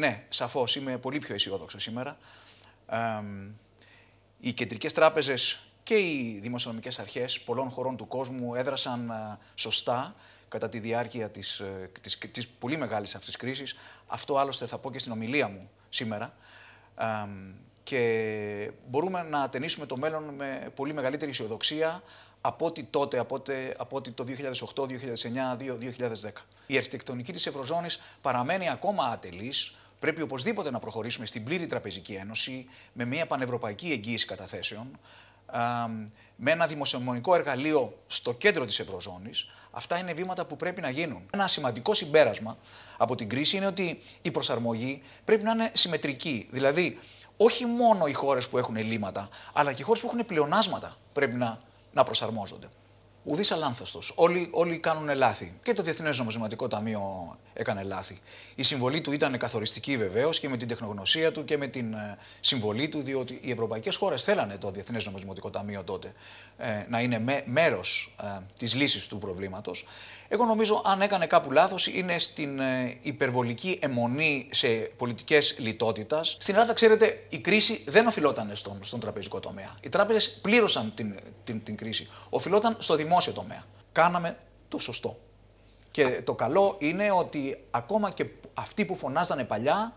Ναι, σαφώς είμαι πολύ πιο αισιόδοξο σήμερα. Ε, οι κεντρικές τράπεζες και οι δημοσιονομικές αρχές πολλών χωρών του κόσμου έδρασαν ε, σωστά κατά τη διάρκεια της, ε, της, της πολύ μεγάλης αυτής κρίσης. Αυτό άλλωστε θα πω και στην ομιλία μου σήμερα. Ε, και μπορούμε να ατενίσουμε το μέλλον με πολύ μεγαλύτερη αισιοδοξία από ό,τι τότε, από ό,τι, από ό,τι το 2008, 2009, 2010. Η αρχιτεκτονική της Ευρωζώνης παραμένει ακόμα ατελής, Πρέπει οπωσδήποτε να προχωρήσουμε στην πλήρη τραπεζική ένωση με μια πανευρωπαϊκή εγγύηση καταθέσεων, με ένα δημοσιονομικό εργαλείο στο κέντρο της Ευρωζώνης. Αυτά είναι βήματα που πρέπει να γίνουν. Ένα σημαντικό συμπέρασμα από την κρίση είναι ότι η προσαρμογή πρέπει να είναι συμμετρική. Δηλαδή, όχι μόνο οι χώρες που έχουν ελλείμματα, αλλά και οι χώρες που έχουν πλεονάσματα πρέπει να, να προσαρμόζονται. Ουδής αλάνθαστο. Όλοι, όλοι κάνουν λάθη. Και το Διεθνές Νομισματικό Ταμείο έκανε λάθη. Η συμβολή του ήταν καθοριστική βεβαίως και με την τεχνογνωσία του και με την ε, συμβολή του, διότι οι ευρωπαϊκές χώρες θέλανε το Διεθνές Νομισματικό Ταμείο τότε ε, να είναι με, μέρος ε, της λύσης του προβλήματος. Εγώ νομίζω αν έκανε κάπου λάθος είναι στην ε, υπερβολική αιμονή σε πολιτικές λιτότητας. Στην Ελλάδα, ξέρετε, η κρίση δεν οφειλόταν στον, στον τραπεζικό τομέα. Οι τράπεζες πλήρωσαν την, την, την κρίση. Οφειλόταν στο δημόσιο τομέα. Κάναμε το σωστό. Και το καλό είναι ότι ακόμα και αυτοί που φωνάζανε παλιά,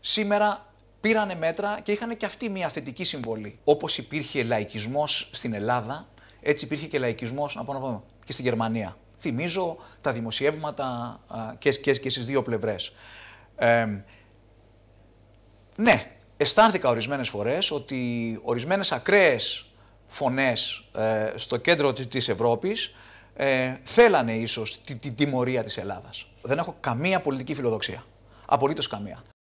σήμερα πήρανε μέτρα και είχαν και αυτοί μια θετική συμβολή. Όπως υπήρχε λαϊκισμός στην Ελλάδα, έτσι υπήρχε και λαϊκισμός, να πω να πω, και στη Γερμανία. Θυμίζω τα δημοσιεύματα και, και, και στις δύο πλευρές. ναι, αισθάνθηκα ορισμένες φορές ότι ορισμένες ακραίες φωνές ε, στο κέντρο της Ευρώπης ε, θέλανε ίσως την τη, τιμωρία της Ελλάδας. Δεν έχω καμία πολιτική φιλοδοξία. Απολύτως καμία.